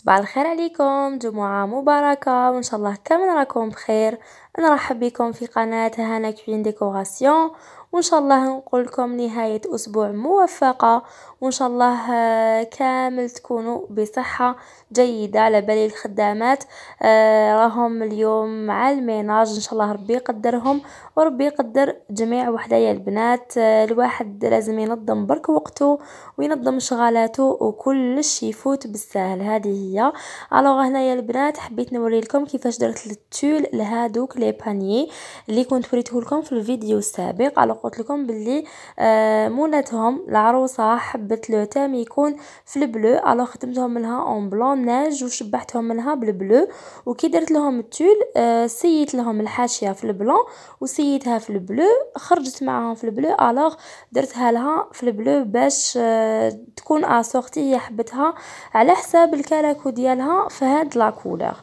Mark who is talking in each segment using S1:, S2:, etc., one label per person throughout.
S1: صباح الخير عليكم جمعة مباركة وإن شاء الله كامل راكم بخير. نرحب بكم في قناة هانا كوين ديكوراسيون وإن شاء الله نقول لكم نهاية أسبوع موفقة وإن شاء الله آه، كامل تكونوا بصحة جيدة على بالي الخدامات. آه، راهم اليوم مع ال ménage إن شاء الله ربي يقدرهم وربي يقدر جميع وحدايا البنات. آه، الواحد لازم ينظم برك وقته وينظم شغالاته وكلش يفوت بالسهل. هذه هي. alors هنايا البنات حبيت نوري لكم كيفاش درت ال tulle لهادوك les paniers اللي كنت وريته لكم في الفيديو السابق. على قلت لكم باللي آه مولاتهم العروسة حبت le thème يكون في ال bleu alors خدمتهم لها en blanc neige وشبحتهم منها بال bleu. وكي درت لهم ال tulle آه سيت لهم الحاشية في ال blanc وسيتها في ال bleu. خرجت معاهم في ال bleu alors درتها لها في ال bleu باش آه تكون assortie هي حبتها على حساب الكلاكو ديالها في هاد la couleur.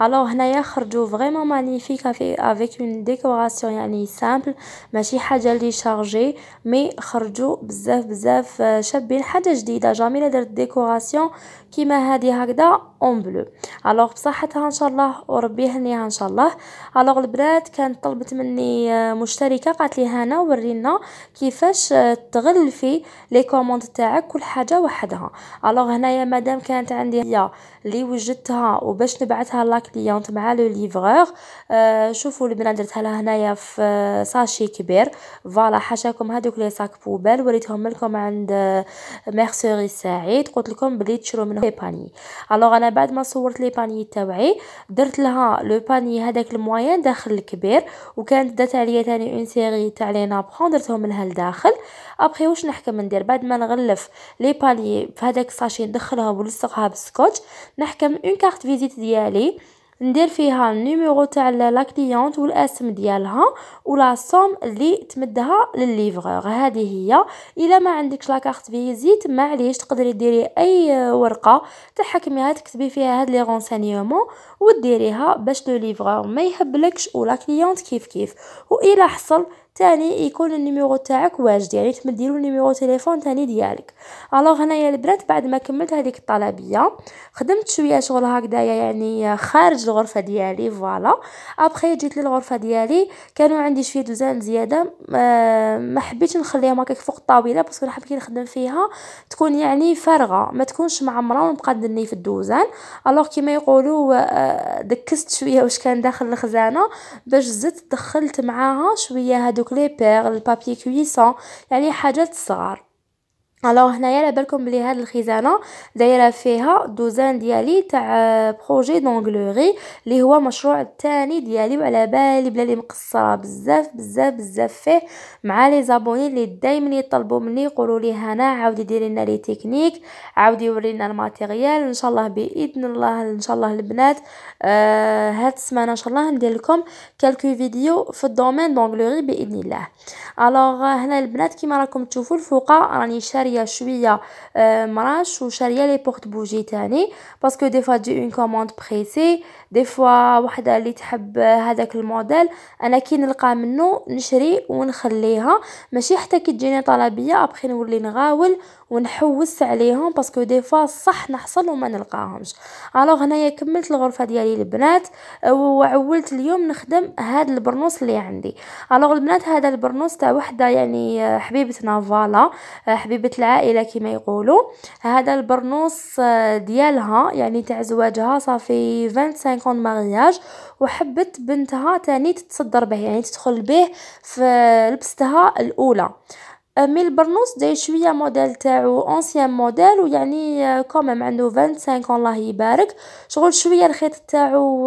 S1: alors هنايا خرجوا vraiment magnifiques avec une décoration يعني simple ماشي حاجة لي chargée mais خرجوا بزاف بزاف شابين حاجة جديده jamais درت décoration كيما هادي هكذا en bleu alors بصحتها ان شاء الله وربي يهنيها ان شاء الله alors البنات كانت طلبت مني مشتركه قالت لي هنا ورينا كيفاش تغلفي les commandes تاعك كل حاجة وحدها alors هنايا مادام كانت عندي هي اللي وجدتها وباش نبعثها la cliente مع le livreur. آه شوفوا البنات درتها لها هنايا في sachet كبير. voilà حاشاكم هذوك les sacs poubelle وريتهم لكم عند mercerie سعيد. قلت لكم بلي تشرو منهم les paniers. alors أنا بعد ما صورت les paniers تاوعي درت لها le panier هذاك ال moyen داخل الكبير. وكانت دات عليا ثاني une série تاع les napperons درتهم لها لداخل. أبخي واش نحكم ندير؟ بعد ما نغلف les paniers في هذاك ال sachet ندخلها ونلصقها بالسكوتش نحكم une carte visite ديالي. ندير فيها ال numéro تاع la cliente والاسم ديالها و la somme اللي تمدها للل livreur. هذه هي. إلا ما عندكش la carte visite معليش تقدري ديري أي ورقة تحكميها تكتبي فيها هاد les renseignements وديريها باش le livreur ما يهبلكش و la cliente كيف كيف. والا حصل تاني يكون ال numéro تاعك واجد يعني تمديلو numéro téléphone تاني ديالك. alors هنايا البنات بعد ما كملت هذيك الطلبية خدمت شوية شغل هكذايا يعني خارج الغرفة ديالي voilà. ابخي جيت للغرفة ديالي كانوا عندي شوية دوزان زيادة ما حبيتش نخليهم هكاك فوق الطاولة parce que نحب كي نخدم فيها تكون يعني فارغة ما تكونش معمرة ونبقى ندني في الدوزان. alors كيما يقولوا آه، دكست شوية واش كان داخل الخزانة باش زدت دخلت معاها شوية هادوك لي بير ال papier cuisson يعني حاجات صغار. alors هنايا على بالكم بلي هاد الخزانه دايره فيها دوزان ديالي تاع projet d'onglerie اللي هو مشروع الثاني ديالي وعلى بالي بلا لي مقصره بزاف بزاف بزاف فيه مع les abonnées اللي دائما يطلبوا مني يقولوا لي هنا عاودي ديري لنا les techniques عاودي ورينا ال matériel ان شاء الله باذن الله ان شاء الله البنات آه هاد السمانه ان شاء الله ندير لكم quelques vidéos في ال domaine d'onglerie باذن الله alors هنا البنات كيما راكم تشوفوا الفوقه راني شاريه شاريه شوية آه، مراش وشاريه les porte-bougies تاني. parce que des fois تجي une commande pressée des fois وحدة اللي تحب هذاك الموديل أنا كي نلقى منه نشري ونخليها. ماشي حتى كي تجيني طلبية ابخي نولي نغاول ونحوس عليهم parce que des fois صح نحصل وما نلقاهمش. alors هنايا كملت الغرفة ديالي البنات وعولت اليوم نخدم هاد البرنوس اللي عندي. alors البنات هذا البرنوس تاع وحدة يعني حبيبتنا voilà حبيبة العائله كما يقولوا. هذا البرنوس ديالها يعني تاع زواجها صافي 25 mariage وحبت بنتها تاني تتصدر به يعني تدخل به في لبستها الأولى. mais البرنوس داير شوية موديل تاعو ancien modèle ويعني quand même عنده 25 الله يبارك. شغل شوية الخيط تاعو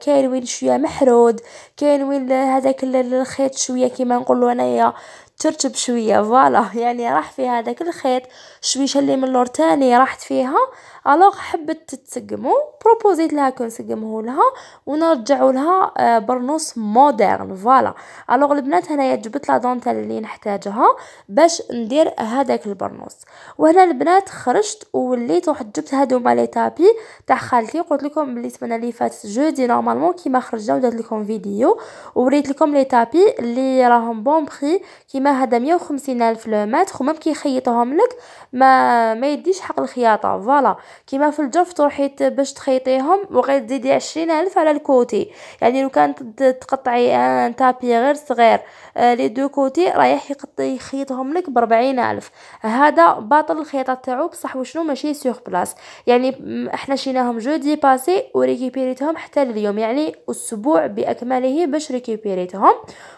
S1: كاين وين شوية محرود كاين وين هذاك الخيط شوية كيما نقولوا أنايا ترتب شوية voilà يعني راح في هذاك الخيط شويشه اللي من اللور تاني راحت فيها؟ alors حبت تتسقمو proposيت لها كون نسقمه لها ونرجعوا لها آه، برنوس moderne voilà. alors البنات هنايا جبت la dentelle اللي نحتاجها باش ندير هذاك البرنوس. وهنا البنات خرجت ووليت وحد جبت هادوما les tapis تاع خالتي قلت لكم بلي السمانة اللي فاتت jeudi normalement كيما خرجنا ودرت لكم فيديو. ووريت لكم les tapis اللي راهم bon prix كيما هذا 150 ألف le mètre و même كي يخيطهم لك ما ما يديش حق الخياطة voilà. كيما في الجرف تروحي باش تخيطيهم وغير تزيدي عشرين ألف على ال côté. يعني لو كانت تقطعي un tapis غير صغير آه، les deux côtés رايح يخيطهم لك بربعين ألف. هذا باطل الخياطة تاعو بصح وشنو ماشي sur place يعني إحنا شريناهم jeudi passé وريكيبيريتهم حتى اليوم يعني أسبوع بأكمله باش ريكيبيريتهم.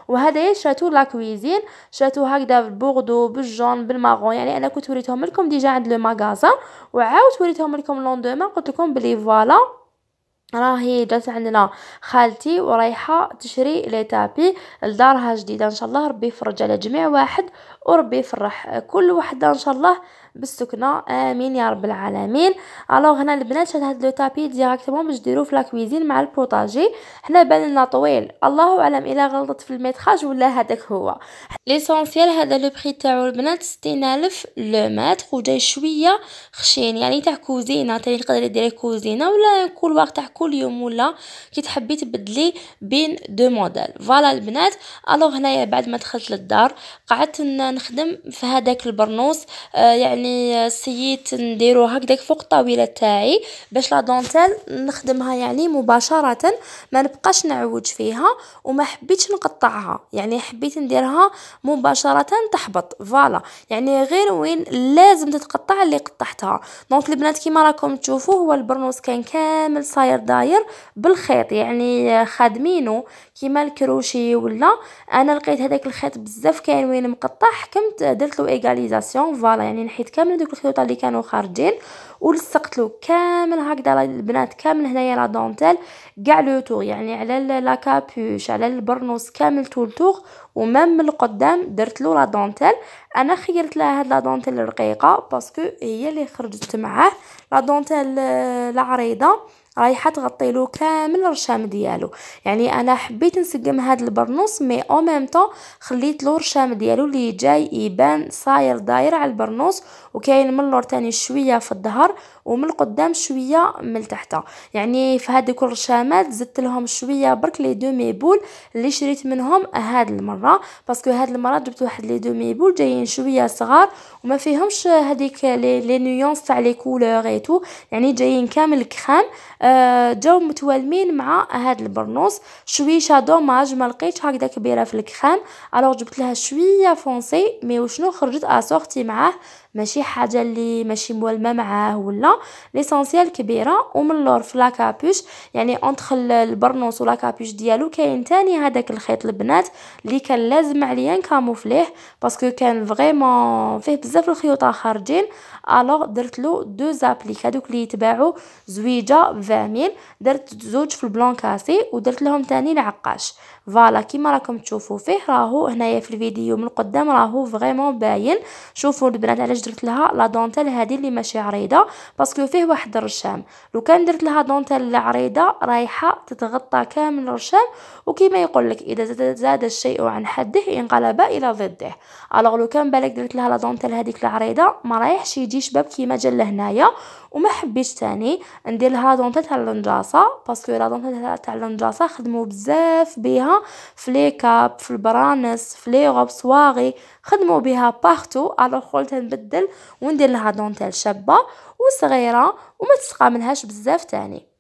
S1: وهذا شراتو la cuisine شراتو هكذا بالبوردو بال jaune بال marron. يعني أنا كنت وريتهم لكم déjà عند le magasin وعاود وريتهم لكم lendemain قلت لكم بلي voilà. راهي جات عندنا خالتي ورايحة تشري les tapis لدارها جديدة. إن شاء الله ربي يفرج على جميع واحد وربي يفرح كل وحدة إن شاء الله بالسكنة. آمين يا رب العالمين. alors هنا البنات شرات هاد le tapis directement باش ديروه في la cuisine مع البوطاجي حنا بان لنا طويل. الله أعلم إلا غلطت في ال métrage ولا هذاك هو. l'essentiel هذا le prix تاعو البنات ستين ألف le mètre وجاي شوية خشين. يعني تاع كوزينة تاني تقدري ديري كوزينة ولا كل وقت تاع كل يوم ولا كي تحبي تبدلي بين deux modèles. voilà البنات alors هنايا بعد ما دخلت للدار قعدت نخدم في هذاك البرنوس. آه يعني سييت نديرو هكذاك فوق الطاولة تاعي باش la dentelle نخدمها يعني مباشرة ما نبقاش نعوج فيها وما حبيتش نقطعها. يعني حبيت نديرها مباشرة تحبط. voilà. يعني غير وين لازم تتقطع اللي قطعتها. donc البنات كيما راكم تشوفوا هو البرنوس كان كامل صاير داير بالخيط. يعني خادمينه كيما الكروشي ولا أنا لقيت هذاك الخيط بزاف كاين وين مقطع حكمت درت له égalisation voilà يعني نحيت كامل دوك الخيوط اللي كانوا خارجين ولصقت له كامل هكذا البنات كامل هنايا la dentelle كاع le tour يعني على la capuche على البرنوس كامل tout autour و même من القدام درت له la dentelle أنا خيرت لها هاد la dentelle الرقيقة parce que هي اللي خرجت معاه la dentelle العريضه رايحه تغطي له كامل الرشام ديالو. يعني أنا حبيت نسقم هاد البرنوس مي أو ميم طون خليت له الرشام ديالو اللي جاي يبان صاير داير على البرنوس وكاين من اللور تاني شوية في الظهر ومن القدام شوية من تحت يعني في هذوك الرشامات زدت لهم شوية برك les demi-boules اللي شريت منهم هاد المرة. parce que هاد المرة جبت واحد les demi-boules جايين شوية صغار وما فيهمش هذيك les les nuances تاع les couleurs et tout يعني جايين كامل كريم آه جاو متوالمين مع هاد البرنوس. شوية dommage ما لقيتش هكذا كبيرة في الكريم. alors جبت لها شوية foncé mais وشنو خرجت assorti معاه. ماشي حاجة اللي ماشي مولمة معاه ولا. l'essentiel كبيرة ومن اللور في la capuche يعني entre البرنوس و la capuche ديالو كاين تاني هذاك الخيط البنات اللي كان لازم عليا نكاموفليه parce que كان vraiment فيه بزاف الخيوط خارجين. alors درت له des appliques هذوك اللي يتباعوا زويجة فامين. درت زوج في ال blanc cassé ودرت لهم تاني العقاش. voilà كيما راكم تشوفوا فيه راهو هنايا في الفيديو من القدام راهو vraiment باين. شوفوا البنات علاش درت لها la dentelle هذه اللي ماشي عريضة parce que فيه واحد الرشام. لو كان درت لها دونتيل عريضة رايحة تتغطى كامل الرشام وكيما يقول لك إذا زاد الشيء عن حده انقلب إلى ضده. alors لو كان بالك درت لها la dentelle هذيك العريضه ما رايحش يجي شباب كيما جا لهنايا. وما حبيتش تاني. ندير لها دونتيل تاع النجاصه parce que la dentelle تاع النجاصه خدموا بزاف بها في les capes في البرانس في les robes soirée خدموا بها partout alors قلت نبدل وندير لها دونتيل شابه وصغيرة وما تسقى منهاش بزاف تاني.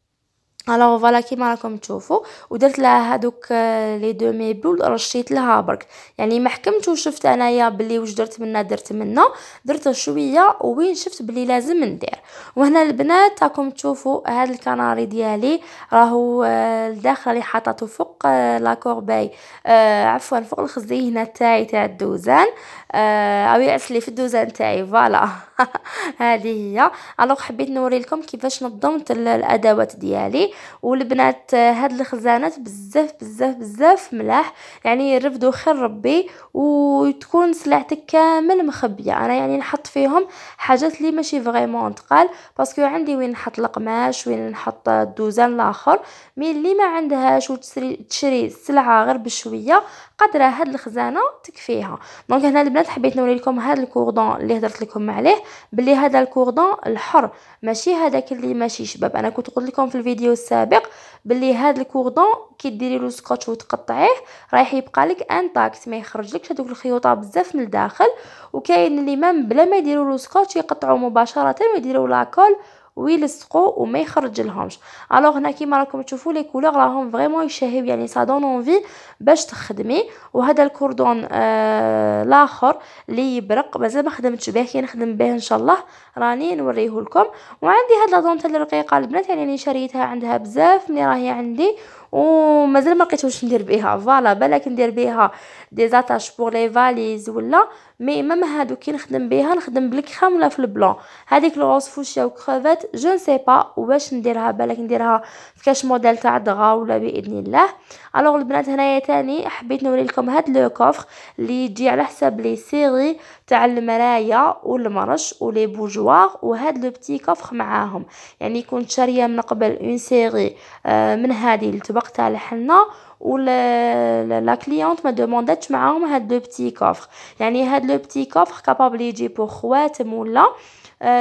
S1: alors voilà كيما راكم تشوفوا ودرت لها آه، les demi-boules رشيت لها برك. يعني ما حكمت وشفت أنايا بلي واش درت منا درت منا درت شوية وين شفت بلي لازم ندير. وهنا البنات راكم تشوفوا هاد الكناري ديالي. راهو الداخل اللي حطته فوق آه، la corbeille. آه عفوا فوق الخزينه تاعي تاع الدوزان. آه أو يعسلي في الدوزان تاعي voilà. هذه هي. alors حبيت نوري لكم كيفاش نظمت الأدوات ديالي. والبنات هاد الخزانات بزاف بزاف بزاف ملاح. يعني يرفدوا خير ربي وتكون سلعتك كامل مخبية. أنا يعني نحط فيهم حاجات اللي ماشي vraiment تقال parce que عندي وين نحط القماش وين نحط الدوزان الآخر mais اللي ما عندهاش وتشري تشري السلعه غير بشوية قادرة هاد الخزانة تكفيها. donc هنا البنات حبيت نوري لكم هاد ال cordon اللي هضرت لكم عليه بلي هذا ال cordon الحر. ماشي هذاك اللي ماشي شباب. أنا كنت قلت لكم في الفيديو السابق بلي هذا ال cordon كي ديري له سكوتش وتقطعيه رايح يبقى لك intact ما يخرجلكش هذوك الخيوطة بزاف من الداخل وكاين اللي même بلا ما يديروا له سكوتش يقطعوا مباشرة ويديروا la colle ويلصقوا وما يخرج لهمش. alors هنا كيما راكم تشوفوا les couleurs راهم vraiment يشهيو يعني ça donne envie باش تخدمي. وهذا ال cordon آه الآخر اللي يبرق مازال ما خدمتش به كي نخدم به إن شاء الله. راني نوريه لكم. وعندي هاد لا دونتيل الرقيقة البنات يعني راني شريتها عندها بزاف ملي راهي عندي. ومازال ما لقيتوش ندير بها فوالا بالك ندير بها دي زاتاش بور لي فاليز ولا مي ميم هادو كي نخدم بها نخدم بالكريم ولا في البلون هذيك الغوز فوشيا وكروفيت جو سي با واش نديرها بالك نديرها في كاش موديل تاع دغا ولا بإذن الله. الوغ البنات هنايا تاني حبيت نوري لكم هاد لو كوفر اللي يجي على حساب لي سيري تاع المرايا والمرش و les bougeoirs وهاد le petit coffre معاهم. يعني كنت شارية من قبل une série آه من هذه الطبق تاع الحنه و la cliente ما دومونداتش معاهم هاد le petit coffre يعني هاد le petit coffre capable يجي pour خواتم ولا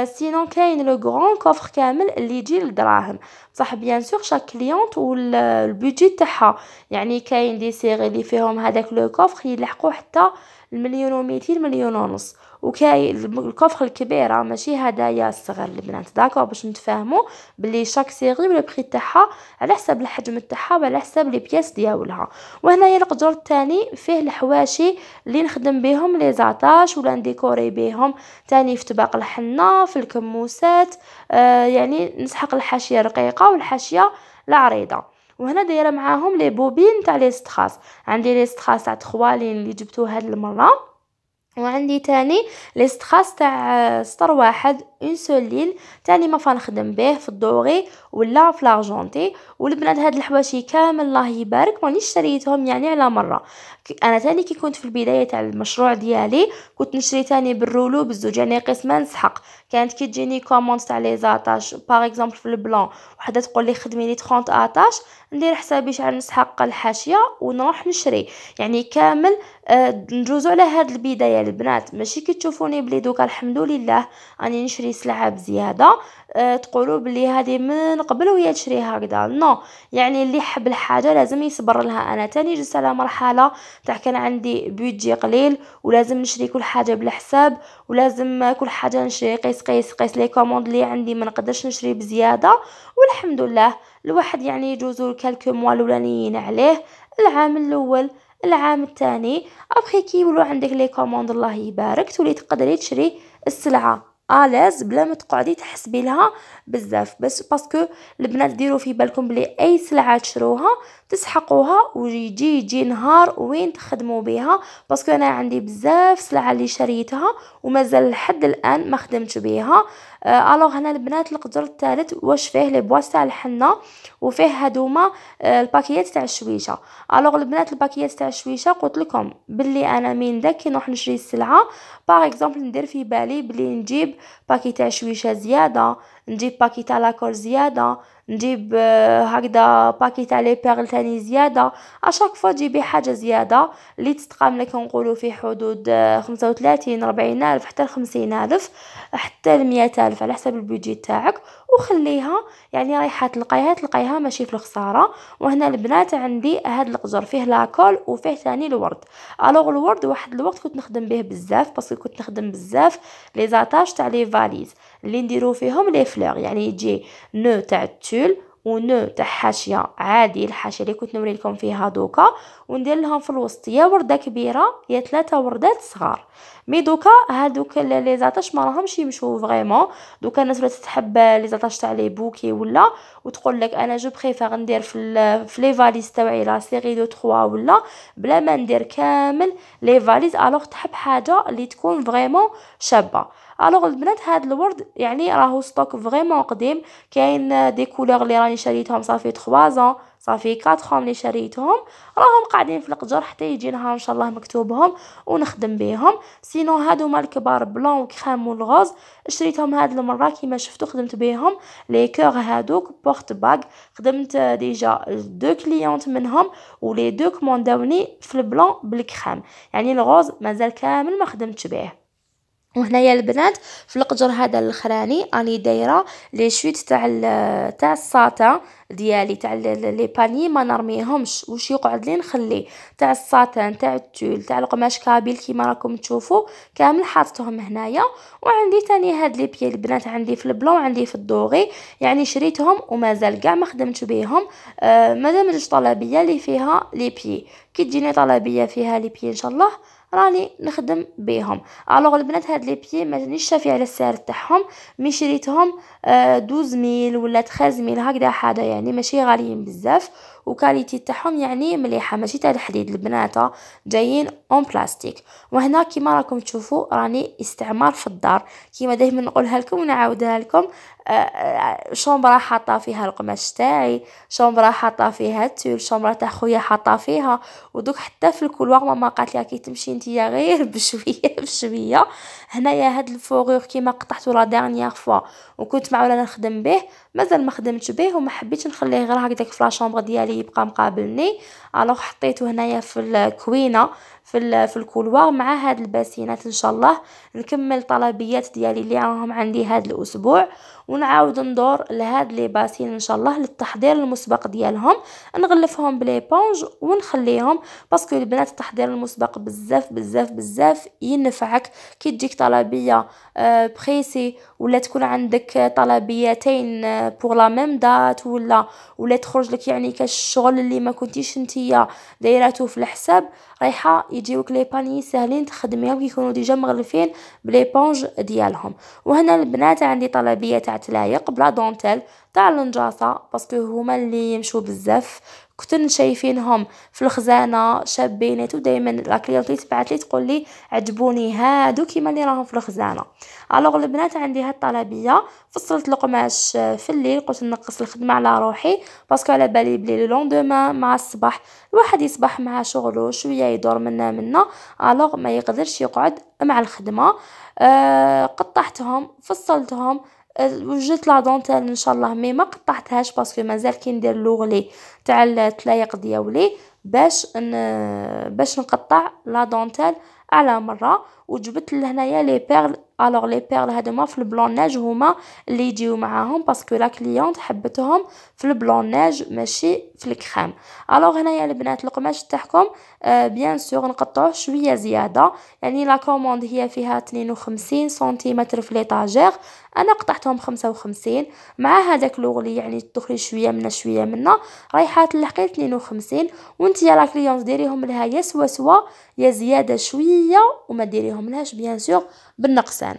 S1: sinon كاين le grand coffre كامل اللي يجي للدراهم بصح bien sûr chaque cliente وال budget تاعها يعني كاين des séries اللي فيهم هذاك le coffre يلحقوا حتى المليون و ميتين مليون ونص. وكاين ال coffre الكبيره ماشي هدايا الصغر البنات d'accord؟ باش نتفاهموا بلي chaque série و le prix تاعها على حسب الحجم تاعها وعلى حسب les pièces ديالها. وهنايا القجر الثاني فيه الحواشي اللي نخدم بهم les attaches ولا نديكوري بهم تاني في طباق الحنة في الكموسات آه يعني نسحق الحاشية رقيقه والحاشية العريضة. وهنا دايرة معاهم les bobines تاع les strass عندي les strass تاع trois lignes اللي جبتو هاد المرة وعندي تاني les strass تاع سطر واحد. une seule ligne تاني ما فنخدم به في ال doré ولا في l'argenté والبنات هاد الحواشي كامل الله يبارك مانيش شريتهم يعني على مرة. أنا تاني كي كنت في البداية تاع المشروع ديالي كنت نشري تاني بال rouleau بالزوج يعني قسمان نسحق. كانت كي تجيني commande تاع les attaches par exemple في ال blanc وحدة تقول لي خدمي les 30 attaches ندير حسابي شحال نسحق الحاشية ونروح نشري. يعني كامل آه نجوزو على هاد البداية. البنات ماشي كي تشوفوني بلي دوكا الحمد لله راني نشري سلعه بزياده أه تقولوا بلي هذه من قبل وهي تشري هكذا. non يعني اللي حب الحاجة لازم يصبر لها. أنا تاني جلست على مرحلة تاع كان عندي budget قليل ولازم نشري كل حاجة بالحساب ولازم كل حاجة نشري قيس قيس قيس les commandes اللي عندي ما نقدرش نشري بزيادة. والحمد لله الواحد يعني يجوزو ال quelques mois الأولانيين عليه العام الأول العام الثاني. ابخي كي يولو عندك les commandes الله يبارك تولي تقدري تشري السلعة. à l'aise بلا ما تقعدي تحسبي لها بزاف. بس parce que البنات ديروا في بالكم بلي أي سلعة تشروها تسحقوها ويجي يجي نهار وين تخدموا بها parce que أنا عندي بزاف سلعة اللي شريتها ومازال لحد الآن ما خدمتش بها آه alors هنا البنات القجر الثالث واش فيه les boîtes تاع الحنة وفيه هادوما آه الباكيات تاع الشويشة. Alors البنات الباكيات تاع الشويشة قلت لكم باللي أنا من داك كي نروح نشري السلعة par exemple ندير في بالي بلي نجيب paquet تاع شويشه زياده نجيب paquet تاع la colle زيادة نجيب آه، هكذا paquet تاع les perles تاني زيادة. à chaque fois تجيبي حاجة زيادة اللي تتقام لك نقولوا في حدود آه، خمسة وثلاثين ربعين ألف حتى لخمسين ألف حتى لمية ألف على حسب البيجي تاعك. وخليها يعني رايحة تلقايها تلقايها ماشي في الخسارة. وهنا البنات عندي هاد القجر فيه la colle وفيه ثاني الورد. Alors الورد واحد الوقت كنت نخدم به بزاف parce que كنت نخدم بزاف les attaches تاع les valises. اللي نديرو فيهم les fleurs يعني يجي نو تاع التول ونو تاع حاشية. عادي الحاشية اللي كنت نوري لكم فيها دوكا. وندير لهم في الوسط يا وردة كبيرة. يا ثلاثة وردات صغار. mais دوكا هادوك les attaches ما راهمش يمشوا vraiment. دوكا الناس ولا تحب les attaches تاع les bouquets ولا. وتقول لك أنا je préfère ندير في في les valises تاعي la série de 3 ولا. بلا ما ندير كامل les valises. Alors تحب حاجة اللي تكون vraiment شابة. Alors البنات هاد الورد يعني راهو stock vraiment قديم كاين des couleurs اللي راني شريتهم صافي 3 ans صافي 4 اللي شريتهم. راهم قاعدين في القجر حتى يجي نهار إن شاء الله مكتوبهم ونخدم بهم sinon هادوما الكبار blanc و crème وال rose شريتهم هاد المرة كيما شفتوا خدمت بهم les cœurs هادوك porte-bagues خدمت déjà deux clientes منهم و les deux كومونداوني في ال blanc بال crème. يعني ال rose مازال كامل ما خدمتش به وهنايا البنات في القجر هذا الاخراني راني دايرة les chutes تاع تاع الساطان ديالي تاع les paniers ما نرميهمش. واش يقعد لي نخليه تاع الساطان تاع التول تاع القماش capable كيما راكم تشوفوا كامل حاطتهم هنايا. وعندي تاني هاد les pieds البنات عندي في ال blanc وعندي في ال doré. يعني شريتهم ومازال كاع ما خدمتش بيهم. آه مادام طلبيه اللي فيها les pieds. كي تجيني طلبيه فيها les pieds إن شاء الله راني نخدم بيهم. Alors البنات هاد les pieds مانيش شافية على السعر تاعهم mais شريتهم douze mille ولا treize mille هكذا حاجة يعني ماشي غاليين بزاف و qualité تاعهم يعني مليحة ماشي تاع الحديد البنات جايين en plastique. وهنا كيما راكم تشوفوا راني استعمار في الدار. كيما دائما نقولها لكم ونعاودها لكم شومبرا حاطة فيها القماش تاعي شومبرا حاطة فيها التول شومبرا تاع خويا حاطة فيها. ودوك حتى في ال couloir ماما قالت لي كي تمشي نتيا غير بشوية بشوية. هنايا هاد ال fourrure كيما قطعته la dernière fois وكنت معوله نخدم به مازال ما خدمتش به وما حبيتش نخليه غير هكذاك في la chambre ديالي يبقى مقابلني. alors حطيته هنايا في الكوزينة في في ال couloir مع هاد الباسينات إن شاء الله. نكمل طلبيات ديالي اللي راهم عندي هاد الأسبوع. ونعاود ندور لهاد les bassines إن شاء الله للتحضير المسبق ديالهم. نغلفهم ب l'éponge ونخليهم parce que البنات التحضير المسبق بزاف بزاف بزاف ينفعك. كي تجيك طلبية pressée ولا تكون عندك طلبيتين pour la même date ولا ولا تخرج لك يعني كاش الشغل اللي ما كنتيش نتيا دايراتو في الحساب رايحه يجيوك les paniers ساهلين تخدميهم يكونوا déjà مغلفين ب l'éponge ديالهم. وهنا البنات عندي طلبية تاع تلايق ب la dentelle. تاع النجاصه parce que هما اللي يمشوا بزاف. كنت شايفينهم في الخزانة شابينات ودائما la cliente تبعت لي تقول لي عجبوني هادو كيما اللي راهم في الخزانة. alors البنات عندي هاد الطلبية فصلت القماش في الليل قلت نقص الخدمة على روحي parce que على بالي بلي le lendemain مع الصباح الواحد يصبح مع شغله شوية يدور منا منا alors ما يقدرش يقعد مع الخدمة. آه قطعتهم فصلتهم وجدت la dentelle إن شاء الله mais ما قطعتهاش parce que مازال كي ندير لوغلي تاع التلايق ديالي. باش. باش نقطع la dentelle على مرة وجبت لهنايا les perles alors les perles هادوما في ال blanc neige هما اللي يجيو معاهم parce que la cliente حبتهم في ال blanc neige ماشي في ال crème. alors هنايا البنات القماش تاعكم آه bien sûr نقطعوه شوية زيادة. يعني la commande هي فيها 52 سنتيمتر في l'étagère أنا قطعتهم 55 مع هذاك لوغلي يعني تدخلي شوية منا شوية منا. رايحة تلحقي 52 وانت يا la cliente ديريهم لها يا سوا سوا يا زيادة شوية وما ديريهم لهاش bien sûr بالنقصان.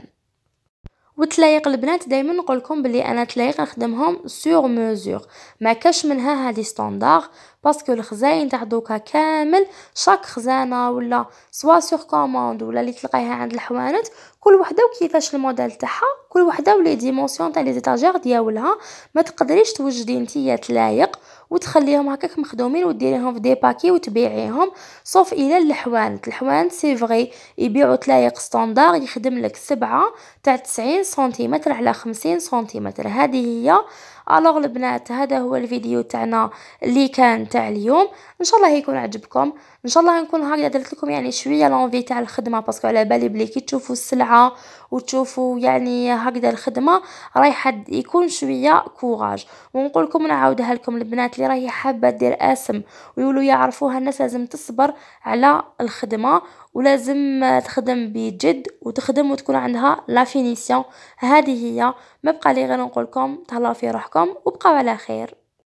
S1: وتلايق البنات دائما نقول لكم بلي أنا تلايق نخدمهم sur mesure ما كاش منها هذه standard parce que الخزاين تاع دوكا كامل chaque خزانة ولا soit sur commande ولا اللي تلقايها عند الحوانت كل وحدة وكيفاش الموديل تاعها كل وحدة و les dimensions تاع les étagères ديالها. ما تقدريش توجدي نتيا تلايق وتخليهم هكاك مخدومين وديريهم في des paquets وتبيعيهم. sauf إلى الحوانت. الحوانت c'est vrai يبيعوا تلايق standard يخدم لك سبعة تاع 90 سنتيمتر على 50 سنتيمتر. هذه هي. alors البنات هذا هو الفيديو تاعنا اللي كان تاع اليوم. إن شاء الله يكون عجبكم. إن شاء الله نكون هكذا درت لكم يعني شوية l'envie تاع الخدمة parce que على بالي بلي كي تشوفوا السلعة وتشوفوا يعني هكذا الخدمة رايحة يكون شوية courage ونقول لكم نعاودها لكم البنات اللي راهي حابة دير اسم ويقولوا يعرفوها الناس لازم تصبر على الخدمة ولازم تخدم بجد وتخدم وتكون عندها la finition. هذه هي ما بقى لي غير نقول لكم تهلاو في روحكم وبقاو على خير.